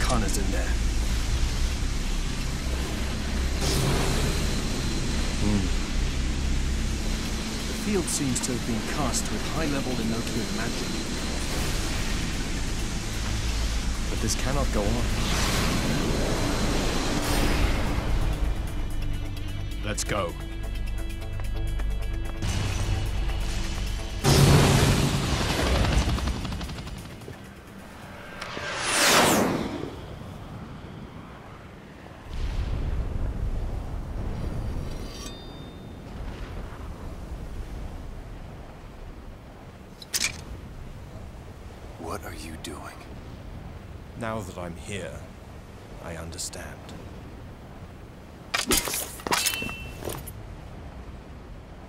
Canna's in there. Hmm. The field seems to have been cast with high-level Enochian magic. But this cannot go on. Let's go. What are you doing? Now that I'm here, I understand.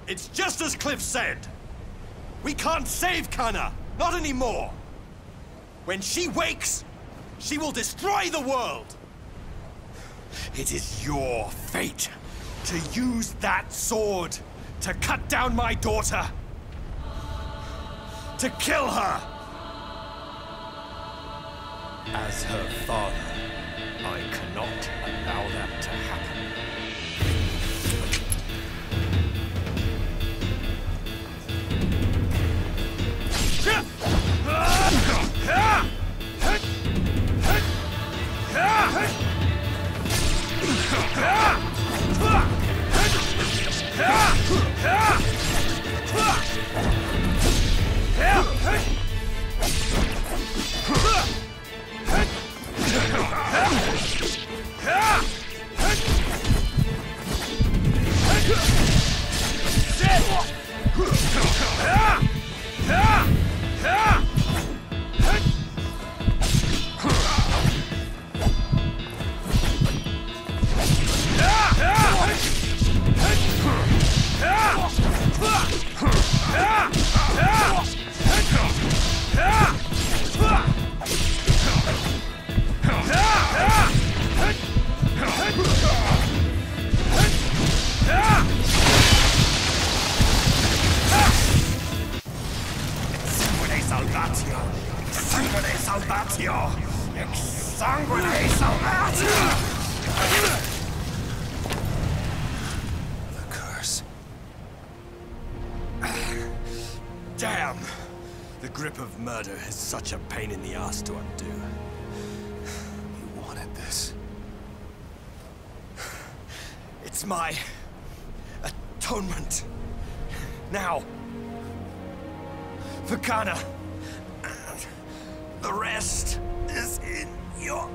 It's just as Cliff said. We can't save Canna, not anymore. When she wakes, she will destroy the world. It is your fate to use that sword to cut down my daughter. To kill her. As her father, I cannot allow that to happen. Sanguine The grip of murder is such a pain in the ass to undo. You wanted this. It's my atonement. Now, for Canna, the rest is in your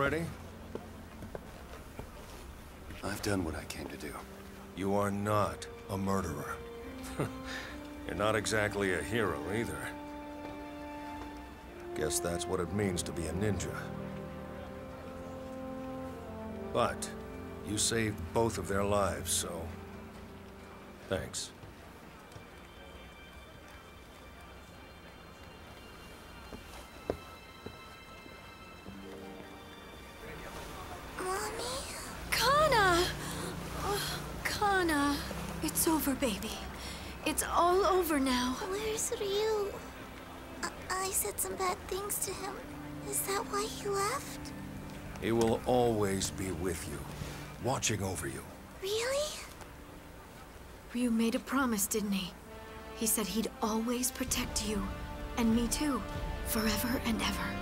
already? I've done what I came to do. You are not a murderer. You're not exactly a hero either. Guess that's what it means to be a ninja. But, you saved both of their lives, so... Thanks. Over, baby. It's all over now. Where's Ryu? I, I said some bad things to him. Is that why he left? He will always be with you, watching over you. Really? Ryu made a promise, didn't he? He said he'd always protect you. And me too. Forever and ever.